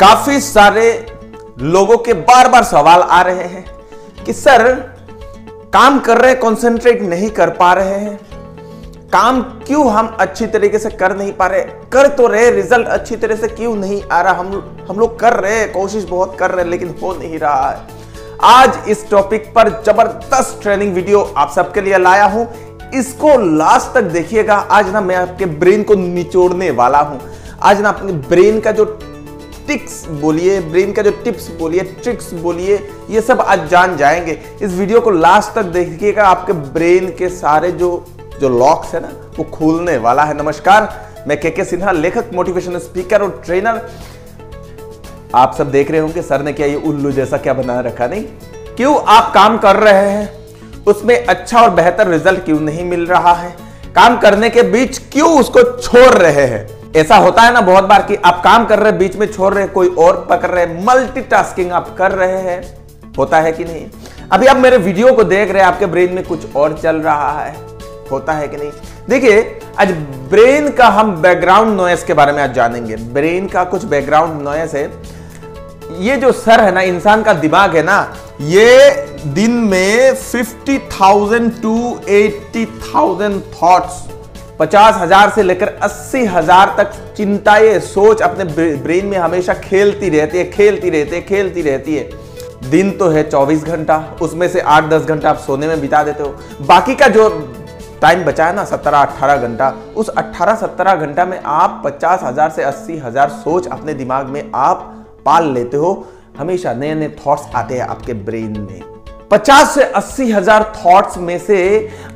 काफ़ी सारे लोगों के बार बार सवाल आ रहे हैं कि, सर, काम कर रहे कंसंट्रेट नहीं कर पा रहे हैं। काम क्यों हम अच्छी तरीके से कर नहीं पा रहे? कर तो रहे रिज़ल्ट अच्छी तरह से क्यों नहीं आ रहा? हम हम लोग कर रहे हैं कोशिश बहुत कर रहे हैं, लेकिन हो नहीं रहा है। आज इस टॉपिक पर ज़बरदस्त ट्रेनिंग वीडियो आप सबके लिए लाया हूँ। इसको लास्ट तक देखिएगा। आज ना मैं आपके ब्रेन को निचोड़ने वाला हूँ। आज ना अपने ब्रेन का जो टिक्स बोलिए, ब्रेन का जो टिप्स बोलिए, ट्रिक्स बोलिए, ये सब आज जान जाएँगे। इस वीडियो को लास्ट तक देखिएगा, आपके ब्रेन के सारे जो जो लॉक्स है ना, वो खोलने वाला है। नमस्कार, मैं के के सिन्हा, लेखक मोटिवेशनल स्पीकर और ट्रेनर आप सब देख रहे होंगे, सर ने क्या ये उल्लू जैसा क्या बना रखा, नहीं? क्यों आप काम कर रहे हैं? उसमें अच्छा और बेहतर रिज़ल्ट क्यों नहीं मिल रहा है? काम करने के बीच क्यों उसको छोड़ रहे हैं? ऐसा होता है ना बहुत बार कि आप काम कर रहे हैं बीच में छोड़ रहे कोई और पकड़ रहे मल्टीटास्किंग आप कर रहे हैं। होता है कि नहीं? अभी आप मेरे वीडियो को देख रहे हैं आपके ब्रेन में कुछ और चल रहा है। होता है कि नहीं? देखिए आज ब्रेन का हम बैकग्राउंड नॉइस के बारे में आज जानेंगे। ब्रेन का कुछ बैकग्राउंड नॉइस है। ये जो सर है ना इंसान का दिमाग है ना ये दिन में 50,000 टू 80,000 थॉट्स पचास हज़ार से लेकर अस्सी हज़ार तक चिंता ये सोच अपने ब्रेन में हमेशा खेलती रहती है, खेलती रहती है, खेलती रहती है। दिन तो है 24 घंटा, उसमें से 8-10 घंटा आप सोने में बिता देते हो। बाकी का जो टाइम बचा है ना 17-18 घंटा, उस 18-17 घंटा में आप पचास हज़ार से अस्सी हज़ार सोच अपने दिमाग में आप पाल लेते हो। हमेशा नए नए थॉट्स आते हैं आपके ब्रेन में। पचास से अस्सी हज़ार थॉट्स में से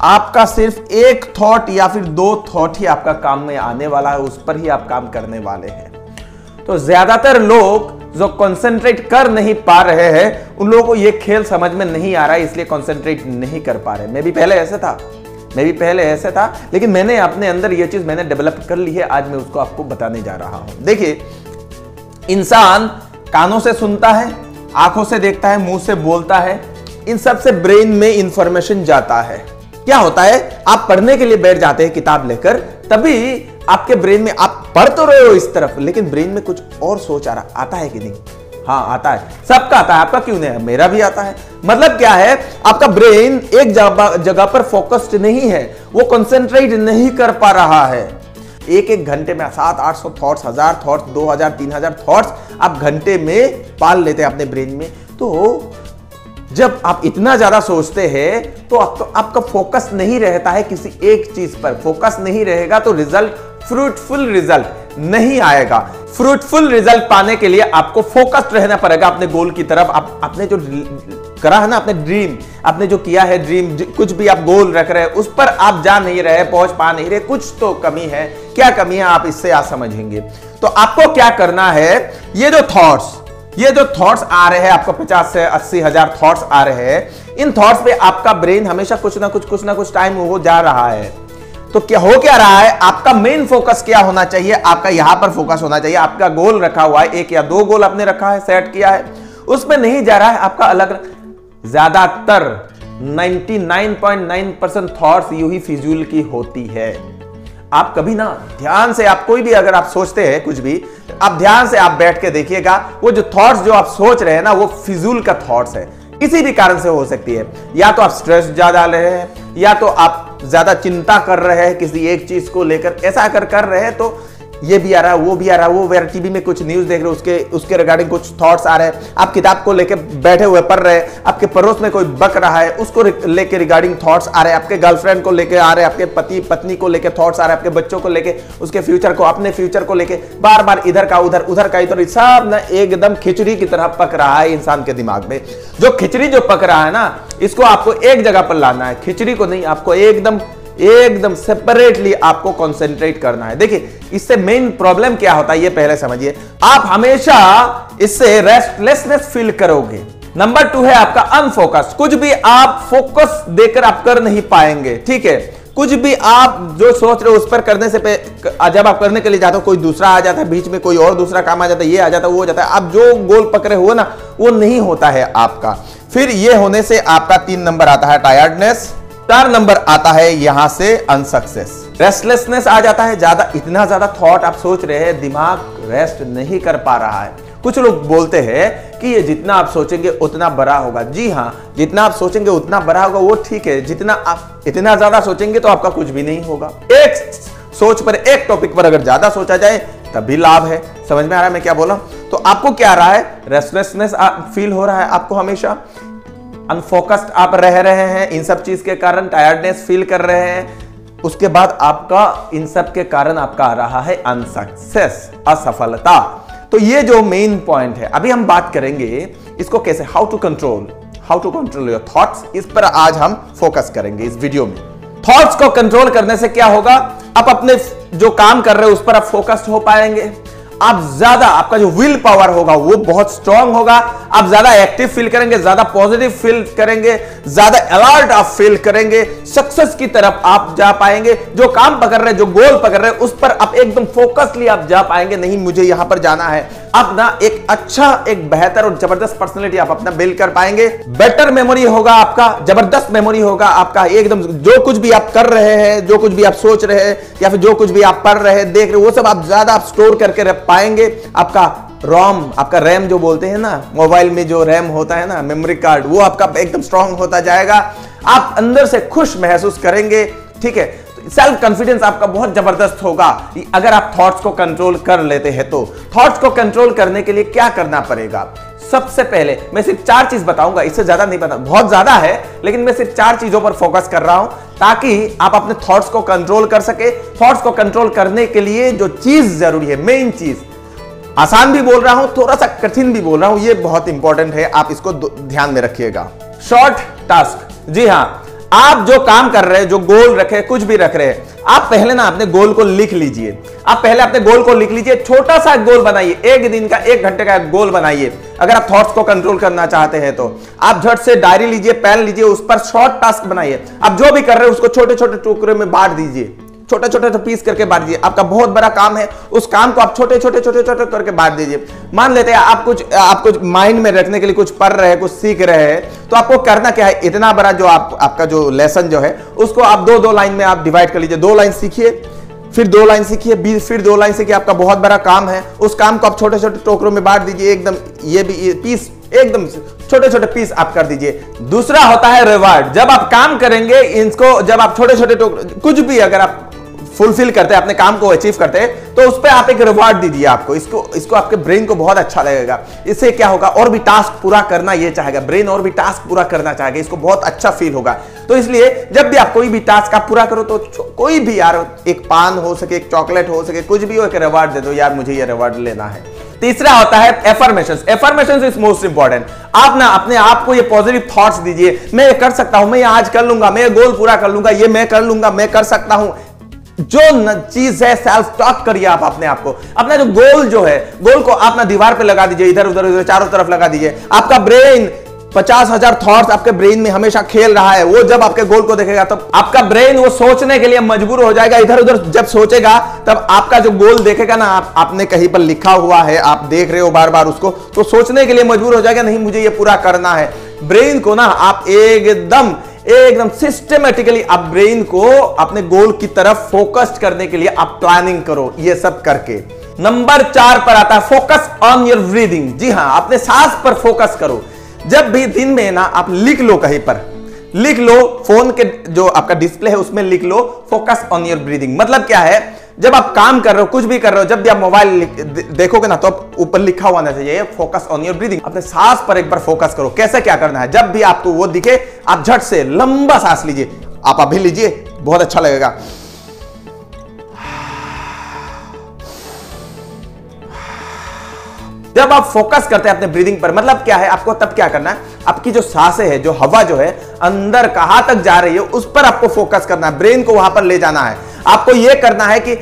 आपका सिर्फ़ एक थॉट या फिर दो थॉट ही आपका काम में आने वाला है, उस पर ही आप काम करने वाले हैं। तो ज़्यादातर लोग जो कंसंट्रेट कर नहीं पा रहे हैं, उन लोगों को यह खेल समझ में नहीं आ रहा है, इसलिए कंसंट्रेट नहीं कर पा रहे मैं भी पहले ऐसे था, मैं भी पहले ऐसे था, लेकिन मैंने अपने अंदर यह चीज़ मैंने डेवलप कर ली है, आज मैं उसको आपको बताने जा रहा हूँ। देखिए, इंसान कानों से सुनता है, आँखों से देखता है, मुँह से बोलता है इन सबसे ब्रेन में इंफॉर्मेशन जाता है। क्या होता है? आप पढ़ने के लिए बैठ जाते हैं किताब लेकर, तभी आपके ब्रेन में, आप पढ़ तो रहे हो इस तरफ़, लेकिन ब्रेन में कुछ और सोच आ रहा, आता है कि नहीं? हाँ आता है। सबका आता है, आपका क्यों नहीं मेरा भी आता है। मतलब क्या है? आपका ब्रेन एक जगह पर फोकस्ड नहीं है, वो कंसेंट्रेट नहीं कर पा रहा है। एक एक घंटे में, सात, आठ सौ थॉट्स हज़ार थॉट्स दो हज़ार, तीन हज़ार थॉट्स आप घंटे में पाल लेते हैं अपने ब्रेन में। तो जब आप इतना ज़्यादा सोचते हैं तो, आप, तो आपका फोकस नहीं रहता है किसी एक चीज़ पर। फोकस नहीं रहेगा तो रिज़ल्ट फ्रूटफुल रिज़ल्ट नहीं आएगा। फ्रूटफुल रिज़ल्ट पाने के लिए आपको फोकस्ड रहना पड़ेगा अपने गोल की तरफ़। आप अपने जो करा है ना अपने ड्रीम आपने जो किया है ड्रीम कुछ भी आप गोल रख रहे हैं उस पर आप जा नहीं रहे पहुँच पा नहीं रहे कुछ तो कमी है। क्या कमी है आप इससे आज समझेंगे। तो आपको क्या करना है ये जो थॉट्स ये जो थॉट्स आ रहे हैं, आपको पचास से अस्सी हज़ार थॉट्स आ रहे हैं, इन थॉट्स पे आपका ब्रेन हमेशा कुछ ना कुछ कुछ ना कुछ टाइम हो जा रहा है। तो क्या हो क्या रहा है? आपका मेन फोकस क्या होना चाहिए? आपका यहाँ पर फोकस होना चाहिए। आपका गोल रखा हुआ है, एक या दो गोल आपने रखा है सेट किया है। उसमें नहीं जा रहा है आपका अलग ज़्यादातर 99.9 परसेंट थॉट्स यू ही फिजूल की होती है। आप कभी ना, ध्यान से आप कोई भी अगर आप सोचते हैं कुछ भी आप ध्यान से आप बैठ के देखिएगा, वो जो थॉट्स जो आप सोच रहे हैं ना, वो फिजूल का थॉट्स है। किसी भी कारण से हो सकती है। या तो आप स्ट्रेस ज़्यादा ले रहे हैं, या तो आप ज़्यादा चिंता कर रहे हैं, किसी एक चीज़ को लेकर। ऐसा अगर कर रहे हैं तो ये भी आ रहा है, वो भी आ रहा है, वो वेर टीवी में कुछ न्यूज़ देख रहे हो, उसके उसके रिगार्डिंग कुछ थॉट्स आ रहे हैं। आप किताब को लेके बैठे हुए पढ़ रहे हैं, आपके पड़ोस में कोई बक रहा है, उसको लेके रिगार्डिंग थॉट्स आ रहे हैं। आपके गर्लफ्रेंड को लेके आ रहे हैं, आपके पति, पत्नी को लेके थॉट्स आ रहे हैं, आपके बच्चों को लेके, उसके फ्यूचर को, अपने फ्यूचर को लेके बार बार इधर का, उधर उधर का इधर सब ना एकदम खिचड़ी की तरह पक रहा है इंसान के दिमाग में। जो खिचड़ी जो पक रहा है ना, इसको आपको एक जगह पर लाना है, खिचड़ी को नहीं, आपको एकदम एकदम सेपरेटली आपको कंसेंट्रेट करना है। देखिए, इससे मेन प्रॉब्लम क्या होता है, ये पहले समझिए। आप हमेशा इससे रेस्टलेसनेस फील करोगे। नंबर टू है आपका अनफोकस कुछ भी आप फोकस देकर आप कर नहीं पाएँगे, ठीक है? कुछ भी आप जो सोच रहे हो उस पर करने से जब आप करने के लिए जाते हो, कोई दूसरा आ जाता है, बीच में कोई और दूसरा काम आ जाता है, ये आ जाता है, वो हो जाता है, आप जो गोल पकड़े हुए ना, वो नहीं होता है आपका। फिर ये होने से आपका तीन नंबर आता है टायर्डनेस चार नंबर आता है यहाँ से अनसक्सेस रेस्टलेसनेस आ जाता है, ज़्यादा, इतना ज़्यादा थॉट आप सोच रहे हैं, दिमाग रेस्ट नहीं कर पा रहा है। कुछ लोग बोलते हैं कि ये जितना आप सोचेंगे, उतना बड़ा होगा। जी हाँ जितना आप सोचेंगे, उतना बड़ा होगा, वो ठीक है। जितना आप, इतना ज़्यादा सोचेंगे तो आपका कुछ भी नहीं होगा। एक सोच पर, एक टॉपिक पर अगर ज़्यादा सोचा जाए, तब भी लाभ है। समझ में आ रहा है मैं क्या बोला? तो आपको क्या आ रहा है? रेस्टलेसनेस फील हो रहा है आपको हमेशा। अनफोकस्ड आप रह रहे हैं, इन सब चीज़ के कारण टायर्डनेस फील कर रहे हैं, उसके बाद आपका, इन सब के कारण आपका आ रहा है अनसक्सेस असफलता। तो ये जो मेन पॉइंट है, अभी हम बात करेंगे इसको कैसे how to control how to control your thoughts इस पर आज हम फोकस करेंगे इस वीडियो में। थॉट्स को कंट्रोल करने से क्या होगा? आप अपने जो काम कर रहे हो, उस पर आप फोकस्ड हो पाएँगे। आप ज़्यादा आपका जो विल पावर होगा, वो बहुत स्ट्रांग होगा। आप ज़्यादा एक्टिव फील करेंगे, ज़्यादा पॉजिटिव फील करेंगे, ज़्यादा अलर्ट आप फील करेंगे सक्सेस की तरफ़ आप जा पाएँगे। जो काम पकड़ रहे, जो गोल पकड़ रहे, उस पर आप एकदम फोकसली आप जा पाएँगे, नहीं, मुझे यहाँ पर जाना है। अपना एक अच्छा एक बेहतर और ज़बरदस्त पर्सनैलिटी आप अपना बिल्ड कर पाएँगे। बेटर मेमोरी होगा आपका, ज़बरदस्त मेमोरी होगा आपका, एकदम जो कुछ भी आप कर रहे हैं, जो कुछ भी आप सोच रहे हैं, या फिर जो कुछ भी आप पढ़ रहे हैं, देख रहे वो सब आप ज़्यादा आप स्टोर करके रख पाएँगे। आपका रोम आपका रैम जो बोलते हैं ना मोबाइल में जो रैम होता है ना मेमोरी कार्ड वो आपका एकदम स्ट्रांग होता जाएगा। आप अंदर से खुश महसूस करेंगे, ठीक है? सेल्फ कॉन्फिडेंस आपका बहुत ज़बरदस्त होगा। अगर आप थॉट्स को कंट्रोल कर लेते हैं तो। थॉट्स को कंट्रोल करने के लिए क्या करना पड़ेगा? सबसे पहले, मैं सिर्फ़ चार चीज़ बताऊँगा, इससे ज़्यादा नहीं बता बहुत ज़्यादा है, लेकिन मैं सिर्फ़ चार चीज़ों पर फोकस कर रहा हूँ, ताकि आप अपने थॉट्स को कंट्रोल कर सके। थॉट्स को कंट्रोल करने के लिए जो चीज़ ज़रूरी है मेन चीज़। आसान भी बोल रहा हूँ थोड़ा सा कठिन भी बोल रहा हूँ, ये बहुत इंपॉर्टेंट है, आप इसको ध्यान में रखिएगा। शॉर्ट टास्क जी हाँ आप जो काम कर रहे हैं जो गोल रखे, कुछ भी रख रहे हैं आप पहले ना अपने गोल को लिख लीजिए। आप पहले अपने गोल को लिख लीजिए छोटा सा गोल बनाइए, एक दिन का एक घंटे का गोल बनाइए। अगर आप थॉट्स को कंट्रोल करना चाहते हैं तो। आप झट से डायरी लीजिए पेन लीजिए, उस पर शॉर्ट टास्क बनाइए। आप जो भी कर रहे हैं, उसको छोटे छोटे टुकड़े में बांट दीजिए। छोटे छोटे तो पीस करके बांट दीजिए। आपका बहुत बड़ा काम है, उस काम को आप छोटे छोटे छोटे छोटे करके बांट दीजिए। मान लेते हैं आप कुछ आप कुछ माइंड में रखने के लिए कुछ पढ़ रहे हैं, कुछ सीख रहे हैं तो आपको करना क्या है? इतना बड़ा जो आप, आपका जो लेसन जो है, उसको आप दो दो लाइन में आप डिवाइड कर लीजिए। दो लाइन सीखिए, फिर दो लाइन सीखिए फिर दो लाइन सीखिए, आपका बहुत बड़ा काम है। उस काम को आप छोटे छोटे टोकरों में बांट दीजिए, एकदम ये भी पीस एकदम छोटे छोटे पीस आप कर दीजिए। दूसरा होता है रिवार्ड जब आप काम करेंगे, इनको, जब आप छोटे छोटे टोकर कुछ भी अगर आप फुलफिल करते हैं, अपने काम को अचीव करते हैं तो उस पर आप एक रिवार्ड दीजिए आपको। इसको इसको आपके ब्रेन को बहुत अच्छा लगेगा। इससे क्या होगा? और भी टास्क पूरा करना ये चाहेगा। ब्रेन और भी टास्क पूरा करना चाहेगा। इसको बहुत अच्छा फील होगा। तो इसलिए जब भी आप कोई भी टास्क आप पूरा करो तो कोई भी यार, एक पान हो सके, एक चॉकलेट हो सके, कुछ भी हो, एक रिवार्ड दे दो, यार, मुझे ये रिवार्ड लेना है। तीसरा होता है affirmation affirmation is most important आप ना अपने आप को ये पॉजिटिव थॉट्स दीजिए। मैं ये कर सकता हूँ, मैं ये आज कर लूँगा, मैं ये गोल पूरा कर लूँगा, ये मैं कर लूँगा, मैं कर सकता हूँ। जो चीज़ है सेल्फ टॉक करिए आप अपने आप को। अपना जो गोल जो है गोल को आप ना दीवार पे लगा दीजिए, इधर, उधर उधर, चारों तरफ़ लगा दीजिए। आपका ब्रेन पचास हज़ार थॉट्स आपके ब्रेन में हमेशा खेल रहा है। वो जब आपके गोल को देखेगा, तब आपका ब्रेन वो सोचने के लिए मजबूर हो जाएगा। इधर, उधर जब सोचेगा, तब आपका जो गोल देखेगा ना, आप, आपने कहीं पर लिखा हुआ है, आप देख रहे हो बार बार उसको तो सोचने के लिए मजबूर हो जाएगा, नहीं, मुझे ये पूरा करना है। ब्रेन को ना आप एकदम एकदम सिस्टमेटिकली आप ब्रेन को अपने गोल की तरफ़ फोकस्ड करने के लिए आप प्लानिंग करो, ये सब करके। नंबर चार पर आता है फोकस ऑन योर ब्रीदिंग जी हाँ, अपने सांस पर फोकस करो। जब भी दिन में ना, आप लिख लो कहीं पर। लिख लो फ़ोन के जो आपका डिस्प्ले है, उसमें लिख लो फोकस ऑन योर ब्रीदिंग मतलब क्या है? जब आप काम कर रहे हो, कुछ भी कर रहे हो, जब भी आप मोबाइल देखोगे ना तो ऊपर लिखा हुआ ना चाहिए फोकस ऑन योर ब्रीदिंग अपने सांस पर एक बार फोकस करो। कैसे, क्या करना है? जब भी आपको वो दिखे, आप झट से लंबा सांस लीजिए। आप अभी लीजिए, बहुत अच्छा लगेगा। जब आप फोकस करते हैं अपने ब्रीदिंग पर मतलब क्या है? आपको तब क्या करना है? आपकी जो साँसें है, जो हवा जो है, अंदर कहाँ तक जा रही है, उस पर आपको फोकस करना है। ब्रेन को वहाँ पर ले जाना है। आपको यह करना है कि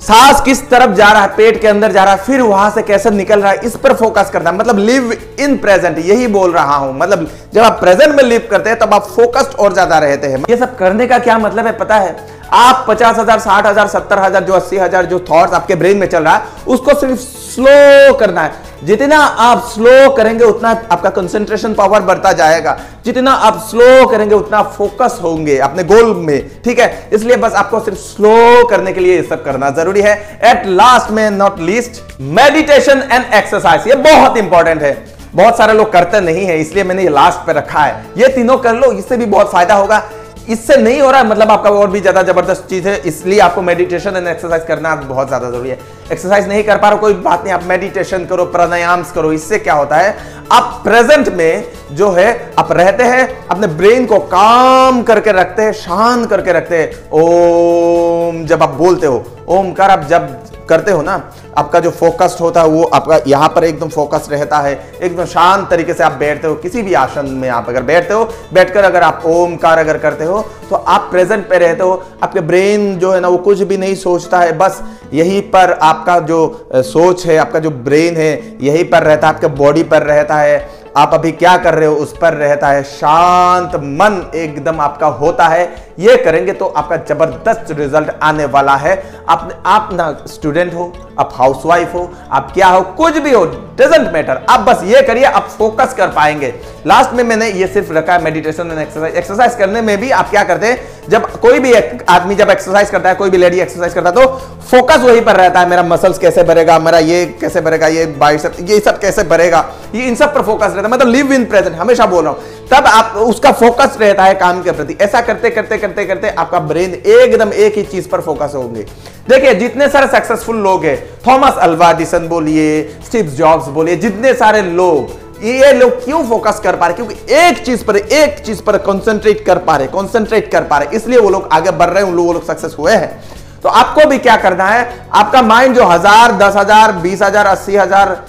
सांस किस तरफ़ जा रहा है, पेट के अंदर जा रहा है, फिर वहाँ से कैसे निकल रहा है, इस पर फोकस करना मतलब लिव इन प्रेजेंट यही बोल रहा हूँ। मतलब जब आप प्रेजेंट में लिव करते हैं, तब आप फोकस्ड और ज़्यादा रहते हैं। ये सब करने का क्या मतलब है, पता है? आप पचास हज़ार, साठ हज़ार, सत्तर हज़ार, जो अस्सी हज़ार, जो थॉट आपके ब्रेन में चल रहा है, उसको सिर्फ़ स्लो करना है। जितना आप स्लो करेंगे, उतना आपका कंसंट्रेशन पावर बढ़ता जाएगा। जितना आप स्लो करेंगे, उतना फोकस होंगे अपने गोल में, ठीक है? इसलिए बस आपको सिर्फ़ स्लो करने के लिए ये सब करना ज़रूरी है। एट लास्ट में not least meditation and exercise ये बहुत इंपॉर्टेंट है। बहुत सारे लोग करते नहीं है, इसलिए मैंने ये लास्ट पे रखा है। ये तीनों कर लो, इससे भी बहुत फ़ायदा होगा। इससे नहीं हो रहा है मतलब आपका और भी ज़्यादा ज़बरदस्त चीज़ है, इसलिए आपको मेडिटेशन एंड एक्सरसाइज करना बहुत ज़्यादा ज़रूरी है। एक्सरसाइज नहीं कर पा रहे कोई बात नहीं, आप मेडिटेशन करो, प्राणायाम करो, इससे क्या होता है, आप प्रेजेंट में जो है, आप रहते हैं, अपने ब्रेन को काम करके रखते हैं, शांत करके रखते हैं। ओम जब आप बोलते हो, ओमकार, आप जब करते हो ना, आपका जो फोकस्ड होता है, वो आपका यहाँ पर एकदम फोकस रहता है। एकदम शांत तरीके से आप बैठते हो, किसी भी आसन में आप अगर बैठते हो, बैठकर अगर आप ओमकार अगर करते हो तो आप प्रेजेंट पे रहते हो। आपके ब्रेन जो है ना, वो कुछ भी नहीं सोचता है, बस यहीं पर आपका जो सोच है, आपका जो ब्रेन है, यहीं पर रहता है, आपके बॉडी पर रहता है। आप अभी क्या कर रहे हो, उस पर रहता है। शांत मन एकदम आपका होता है। ये करेंगे तो आपका ज़बरदस्त रिज़ल्ट आने वाला है। आप आप ना स्टूडेंट हो, आप हाउसवाइफ हो, आप क्या हो, कुछ भी हो डजेंट मैटर आप बस ये करिए, आप फोकस कर पाएँगे। लास्ट में मैंने ये सिर्फ़ रखा है मेडिटेशन एंड एक्सरसाइज एक्सरसाइज करने में भी आप क्या करते हैं, जब कोई भी आदमी जब एक्सरसाइज करता है, कोई भी लेडी एक्सरसाइज करता है तो फोकस वहीं पर रहता है, मेरा मसल्स कैसे भरेगा मेरा ये कैसे भरेगा ये बाइसेप ये सब कैसे भरेगा ये इन सब पर फोकस रहता है। मतलब लिव इन प्रेजेंट हमेशा बोल रहा हूँ। तब आप, उसका फोकस रहता है काम के प्रति। ऐसा करते करते करते करते आपका ब्रेन एकदम एक ही चीज़ पर फोकस होंगे। देखिए, जितने सारे सक्सेसफुल लोग हैं थॉमस अल्वा एडिसन बोलिए स्टीव जॉब्स बोलिए, जितने सारे लोग, ये लोग क्यों फोकस कर पा रहे? क्योंकि एक चीज़ पर, एक चीज़ पर कंसंट्रेट कर पा रहे कंसंट्रेट कर पा रहे। इसलिए वो लोग आगे बढ़ रहे हैं, उन लोग सक्सेस हुए हैं। तो आपको भी क्या करना है? आपका माइंड जो हज़ार, दस हज़ार, बीस हज़ार, अस्सी हज़ार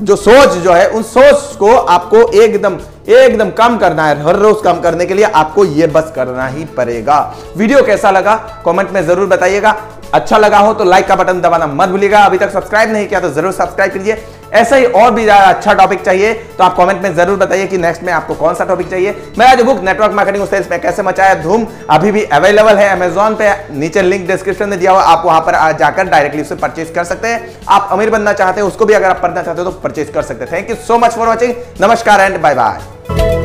जो सोच जो है उन सोच को आपको एकदम एकदम कम करना है। हर रोज कम करने के लिए आपको यह बस करना ही पड़ेगा। वीडियो कैसा लगा? कमेंट में ज़रूर बताइएगा। अच्छा लगा हो तो लाइक का बटन दबाना मत भूलिएगा। अभी तक सब्सक्राइब नहीं किया तो ज़रूर सब्सक्राइब कीजिए। ऐसा ही और भी ज़्यादा अच्छा टॉपिक चाहिए तो आप कमेंट में ज़रूर बताइए कि नेक्स्ट में आपको कौन सा टॉपिक चाहिए। मेरा जो बुक नेटवर्क मार्केटिंग सेल्स में कैसे मचाया, धूम अभी भी अवेलेबल है अमेजोन पे, नीचे लिंक डिस्क्रिप्शन में दिया हुआ, आप वहाँ पर जाकर डायरेक्टली उसे परचेज कर सकते हैं। आप अमीर बनना चाहते हैं, उसको भी अगर आप पढ़ना चाहते हो तो परचेज कर सकते हैं। Thank you so much for watching नमस्कार एंड बाय बाय